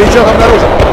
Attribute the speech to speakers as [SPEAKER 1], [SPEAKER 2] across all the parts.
[SPEAKER 1] Маячок обнаружен.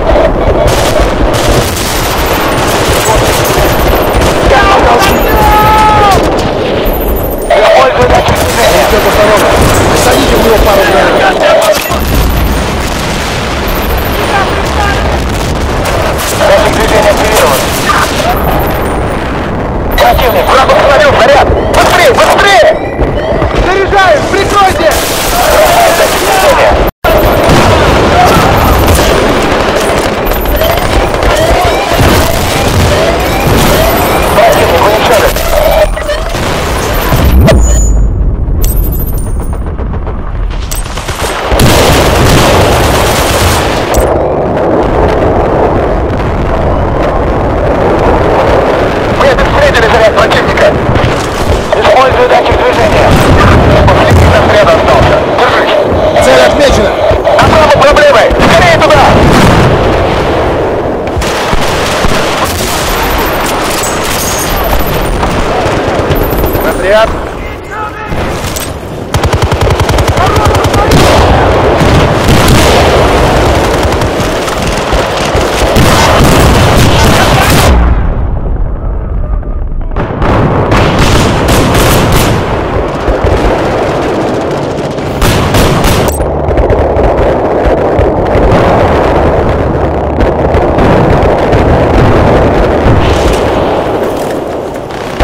[SPEAKER 1] Отряд!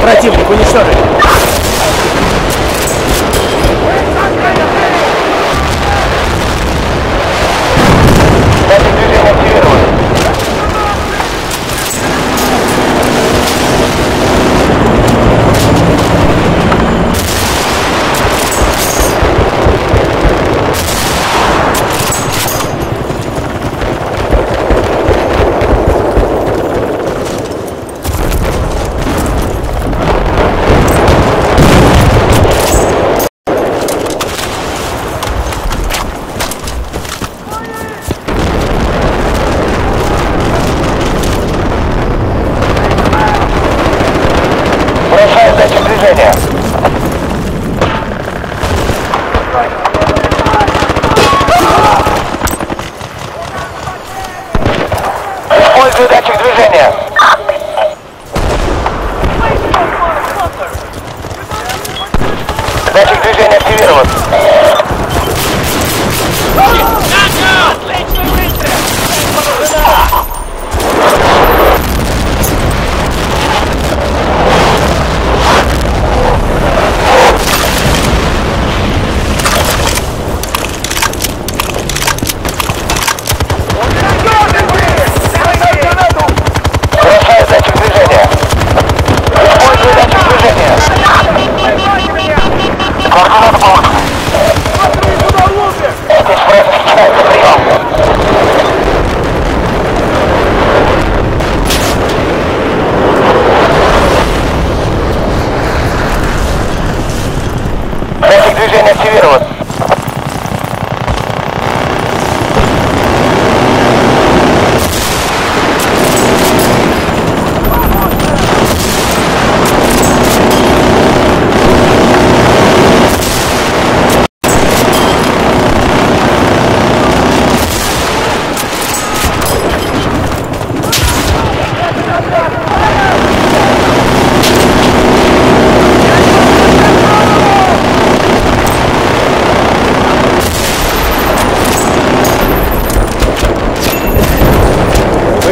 [SPEAKER 1] Противник уничтожен!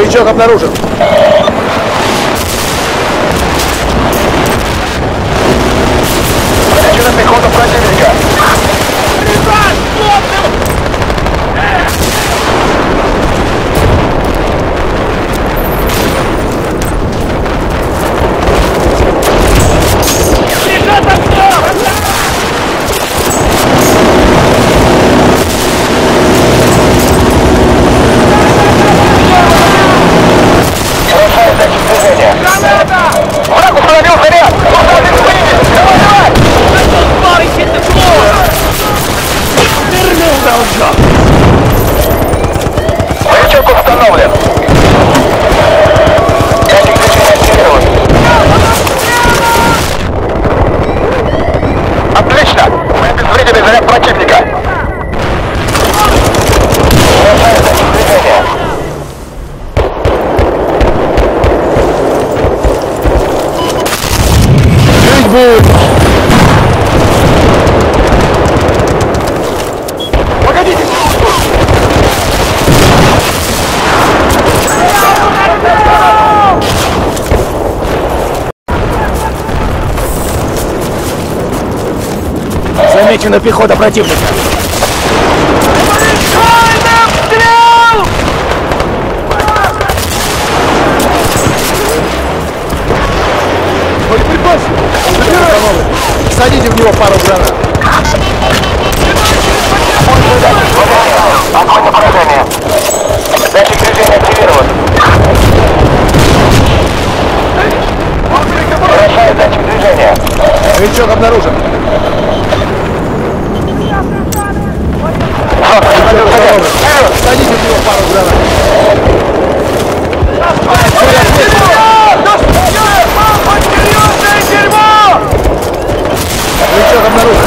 [SPEAKER 1] Маячок обнаружен. Замечена пехота противника. Обстрел! Боеприпасы! Садите в него пару гранат.
[SPEAKER 2] Огонь. Датчик движения активирован. Совершает датчик движения.
[SPEAKER 1] Новичок обнаружен. Валер, здорово. Садите в него пару гранат.
[SPEAKER 2] Вы что
[SPEAKER 3] там нарушили?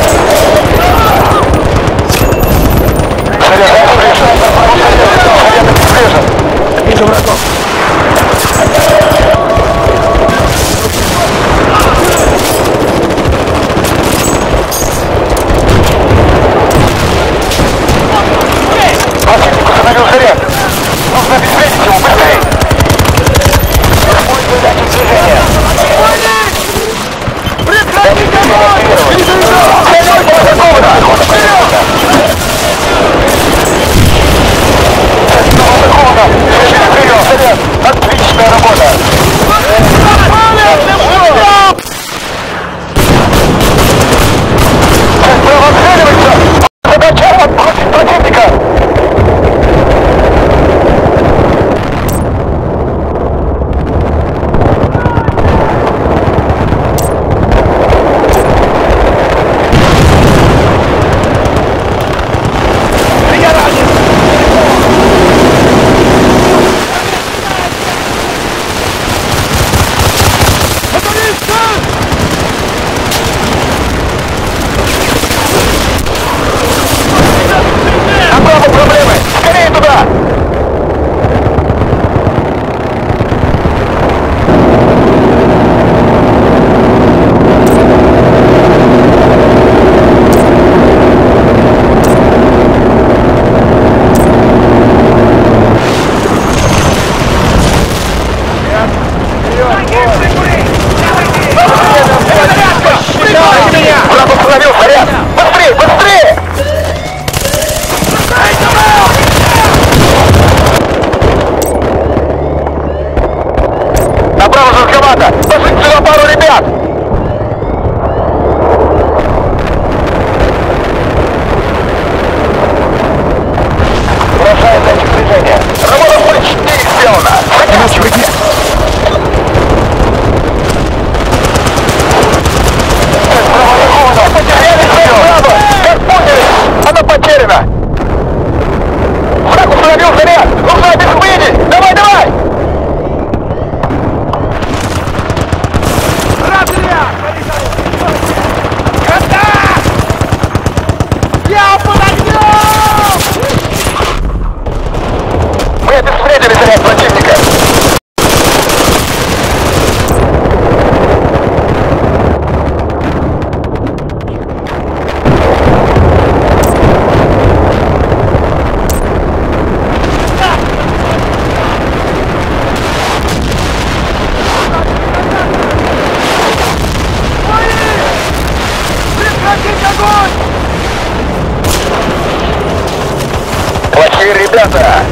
[SPEAKER 2] together.